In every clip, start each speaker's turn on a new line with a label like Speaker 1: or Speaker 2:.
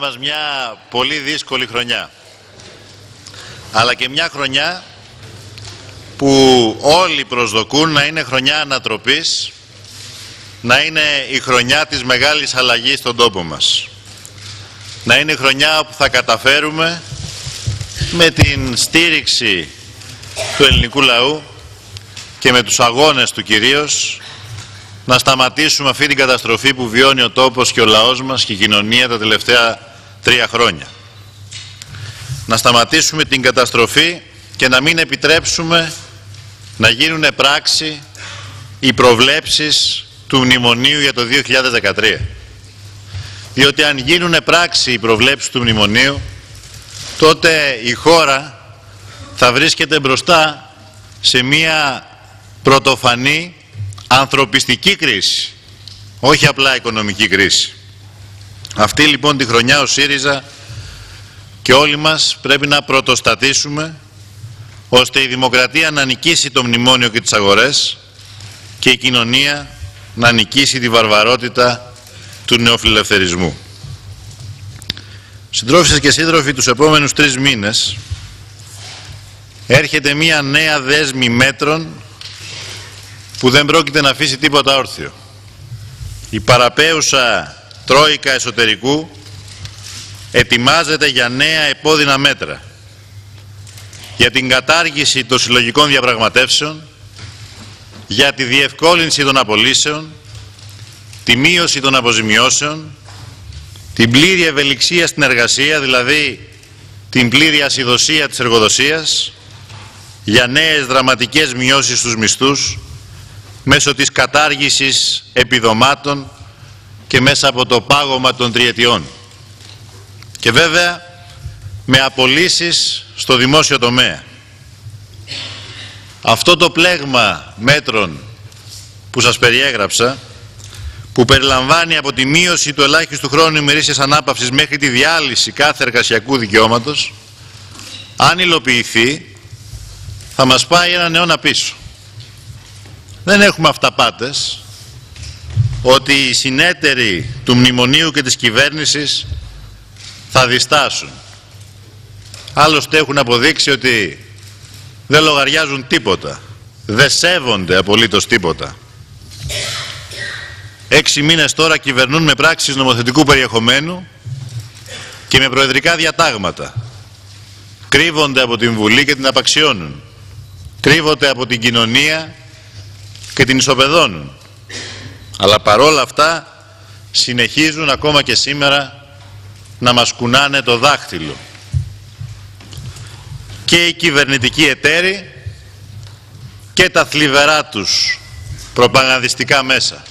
Speaker 1: μας μια πολύ δύσκολη χρονιά. Αλλά και μια χρονιά που όλοι προσδοκούν να είναι χρονιά ανατροπής, να είναι η χρονιά της μεγάλης αλλαγής στον τόπο μας. Να είναι η χρονιά όπου θα καταφέρουμε με την στήριξη του ελληνικού λαού και με τους αγώνες του κυρίως να σταματήσουμε αυτή την καταστροφή που βιώνει ο τόπος και ο λαός μας και η κοινωνία τα τελευταία τρία χρόνια. Να σταματήσουμε την καταστροφή και να μην επιτρέψουμε να γίνουν πράξη οι προβλέψεις του Μνημονίου για το 2013. Διότι αν γίνουν πράξη οι προβλέψεις του Μνημονίου, τότε η χώρα θα βρίσκεται μπροστά σε μία πρωτοφανή ανθρωπιστική κρίση, όχι απλά οικονομική κρίση. Αυτή λοιπόν τη χρονιά ο ΣΥΡΙΖΑ και όλοι μας πρέπει να πρωτοστατήσουμε ώστε η δημοκρατία να νικήσει το μνημόνιο και τις αγορές και η κοινωνία να νικήσει τη βαρβαρότητα του νεοφιλελευθερισμού. Συντρόφισσες και σύντροφοι, τους επόμενους τρεις μήνες έρχεται μία νέα δέσμη μέτρων που δεν πρόκειται να αφήσει τίποτα όρθιο. Η παραπέουσα τρόικα εσωτερικού ετοιμάζεται για νέα επώδυνα μέτρα για την κατάργηση των συλλογικών διαπραγματεύσεων, για τη διευκόλυνση των απολύσεων, τη μείωση των αποζημιώσεων, την πλήρη ευελιξία στην εργασία, δηλαδή την πλήρη ασυδοσία της εργοδοσίας, για νέες δραματικές μειώσεις στους μισθούς, μέσω της κατάργησης επιδομάτων και μέσα από το πάγωμα των τριετιών. Και βέβαια με απολύσεις στο δημόσιο τομέα. Αυτό το πλέγμα μέτρων που σας περιέγραψα, που περιλαμβάνει από τη μείωση του ελάχιστου χρόνου ημερήσιας ανάπαυσης μέχρι τη διάλυση κάθε εργασιακού δικαιώματος, αν υλοποιηθεί, θα μας πάει έναν αιώνα πίσω. Δεν έχουμε αυταπάτες ότι οι συνέτεροι του μνημονίου και της κυβέρνησης θα διστάσουν. Άλλωστε έχουν αποδείξει ότι δεν λογαριάζουν τίποτα. Δεν σέβονται απολύτως τίποτα. Έξι μήνες τώρα κυβερνούν με πράξεις νομοθετικού περιεχομένου και με προεδρικά διατάγματα. Κρύβονται από την Βουλή και την απαξιώνουν. Κρύβονται από την κοινωνία και την ισοπεδώνουν. Αλλά παρόλα αυτά συνεχίζουν ακόμα και σήμερα να μας κουνάνε το δάχτυλο. Και οι κυβερνητικοί εταίροι και τα θλιβερά τους προπαγανδιστικά μέσα.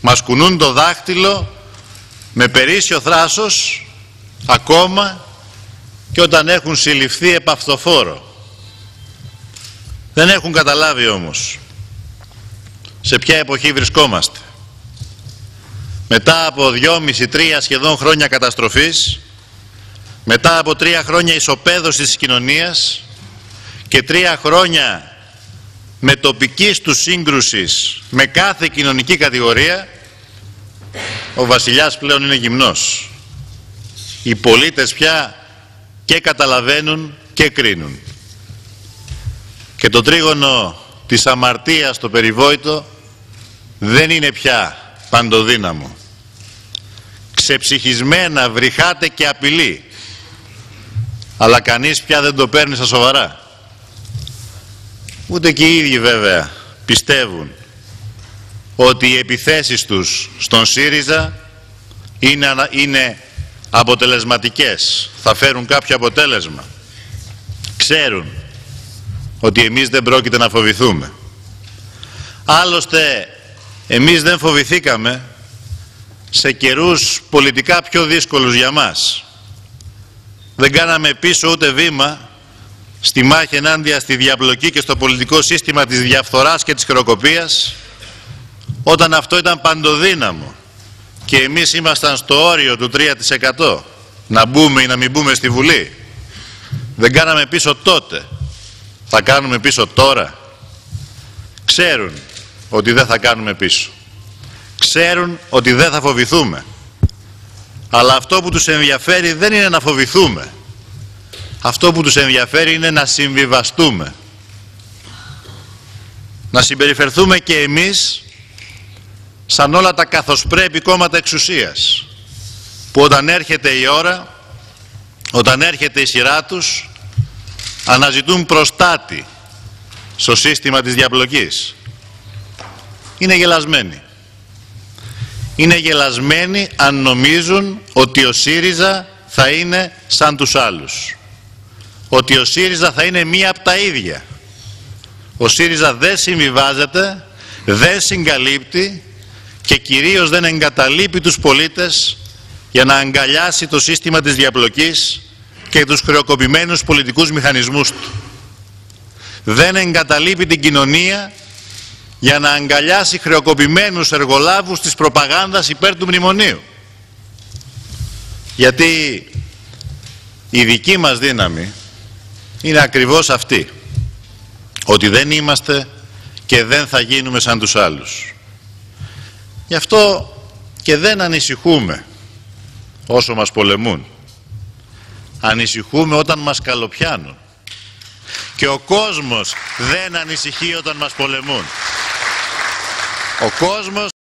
Speaker 1: Μας κουνούν το δάχτυλο με περίσσιο θράσος ακόμα και όταν έχουν συλληφθεί επαυτοφόρο. Δεν έχουν καταλάβει όμως σε ποια εποχή βρισκόμαστε. Μετά από δυόμιση-τρία σχεδόν χρόνια καταστροφής, μετά από τρία χρόνια ισοπαίδωσης της κοινωνίας και τρία χρόνια με τοπικής τους σύγκρουσης με κάθε κοινωνική κατηγορία, ο βασιλιάς πλέον είναι γυμνός. Οι πολίτες πια και καταλαβαίνουν και κρίνουν. Και το τρίγωνο της αμαρτίας στο περιβόητο δεν είναι πια παντοδύναμο. Ξεψυχισμένα βρυχάται και απειλεί. Αλλά κανείς πια δεν το παίρνει στα σοβαρά. Ούτε και οι ίδιοι βέβαια πιστεύουν ότι οι επιθέσεις τους στον ΣΥΡΙΖΑ είναι, είναι αποτελεσματικές, θα φέρουν κάποιο αποτέλεσμα. Ξέρουν ότι εμείς δεν πρόκειται να φοβηθούμε. Άλλωστε εμείς δεν φοβηθήκαμε σε καιρούς πολιτικά πιο δύσκολους για μας. Δεν κάναμε πίσω ούτε βήμα στη μάχη ενάντια στη διαπλοκή και στο πολιτικό σύστημα της διαφθοράς και της χειροκοπίας όταν αυτό ήταν παντοδύναμο και εμείς ήμασταν στο όριο του 3% να μπούμε ή να μην μπούμε στη Βουλή. Δεν κάναμε πίσω τότε. Θα κάνουμε πίσω τώρα. Ξέρουν ότι δεν θα κάνουμε πίσω. Ξέρουν ότι δεν θα φοβηθούμε. Αλλά αυτό που τους ενδιαφέρει δεν είναι να φοβηθούμε. Αυτό που τους ενδιαφέρει είναι να συμβιβαστούμε. Να συμπεριφερθούμε και εμείς σαν όλα τα καθώς πρέπει κόμματα εξουσίας που όταν έρχεται η ώρα, όταν έρχεται η σειρά τους αναζητούν προστάτη στο σύστημα της διαπλοκής. Είναι γελασμένοι. Είναι γελασμένοι αν νομίζουν ότι ο ΣΥΡΙΖΑ θα είναι σαν τους άλλους. Ότι ο ΣΥΡΙΖΑ θα είναι μία από τα ίδια. Ο ΣΥΡΙΖΑ δεν συμβιβάζεται, δεν συγκαλύπτει και κυρίως δεν εγκαταλείπει τους πολίτες για να αγκαλιάσει το σύστημα της διαπλοκής και τους χρεοκοπημένους πολιτικούς μηχανισμούς του. Δεν εγκαταλείπει την κοινωνία για να αγκαλιάσει χρεοκοπημένους εργολάβους της προπαγάνδας υπέρ του μνημονίου. Γιατί η δική μας δύναμη είναι ακριβώς αυτή. Ότι δεν είμαστε και δεν θα γίνουμε σαν τους άλλους. Γι' αυτό και δεν ανησυχούμε όσο μας πολεμούν. Ανησυχούμε όταν μας καλοπιάνουν. Και ο κόσμος δεν ανησυχεί όταν μας πολεμούν. Ο κόσμος